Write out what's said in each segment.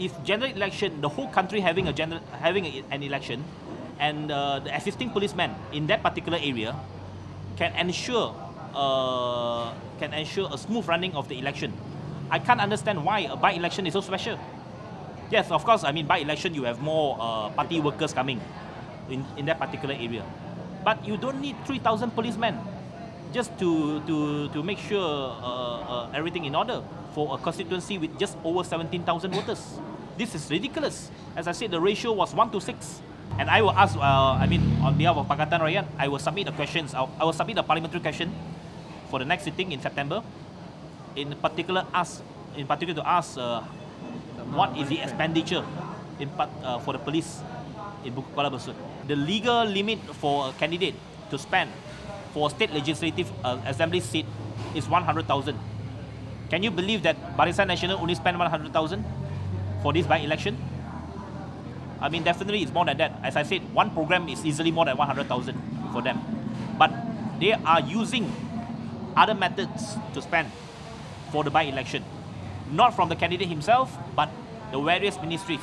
if general election, the whole country having a general having a, an election, and uh, the existing policemen in that particular area can ensure uh, can ensure a smooth running of the election. I can't understand why a by-election is so special. Yes, of course. I mean, by-election you have more uh, party workers coming in, in that particular area, but you don't need 3,000 policemen just to to to make sure uh, uh, everything in order for a constituency with just over 17,000 voters. This is ridiculous. As I said, the ratio was one to six. And I will ask, uh, I mean, on behalf of Pakatan Rakyat, I will submit the questions. I'll, submit a parliamentary question for the next sitting in September. In particular, ask, in particular to ask uh, what is the expenditure in, part- uh, for the police in Bukit Kuala Besut. The legal limit for a candidate to spend for state legislative uh, assembly seat is 100,000. Can you believe that Barisan Nasional only spent 100,000 for this by-election? I mean, definitely it's more than that. As I said, one program is easily more than 100,000 for them. But they are using other methods to spend for the by-election. Not from the candidate himself, but the various ministries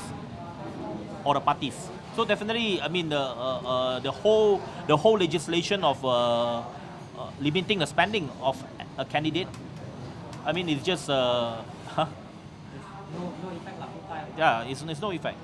or the parties. So definitely, I mean, the, uh, uh, the, whole, the whole legislation of uh, uh, limiting the spending of a candidate, I mean, it's just, uh, huh? No, no effect lah, full time. yeah, it's, it's no effect.